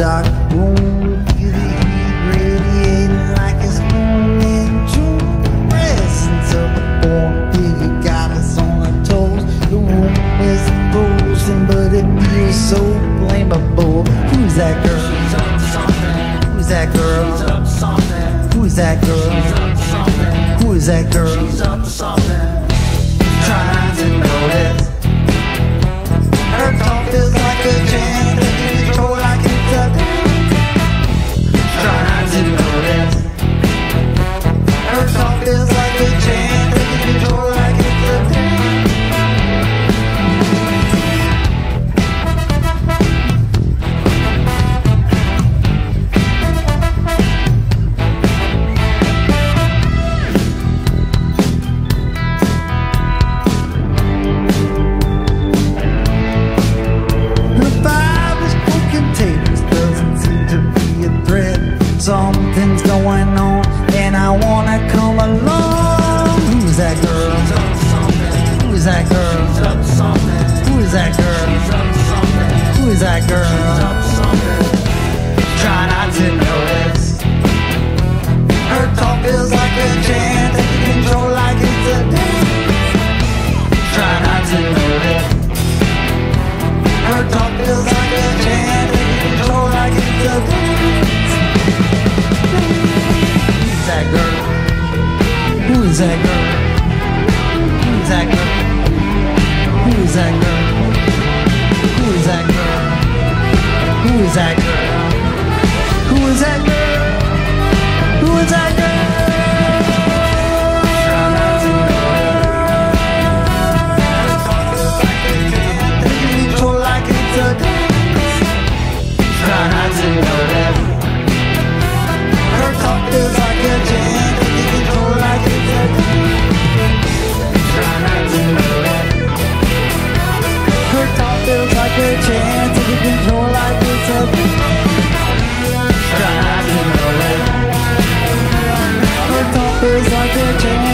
dark room. Feel the heat radiating like it's moon in June. The presence of a born figure got us on our toes. The room is frozen, but it feels so blamable. Who's that girl? She's up to something. Who's that girl? She's up to something. Who's that girl? She's up to something. Who is that girl? She's up to something. That girl? Who is that girl? Who is that girl? Try not to notice. Her talk feels like a chant that you control like it's a dance. Try not to notice. Her talk feels like a chant that you control like it's a dance. Who's that girl? Who is that girl? Who is that girl? That girl? Who is that girl? Who is that girl? Try not to to notice. Her talk feels like a jam. Feels like a genuine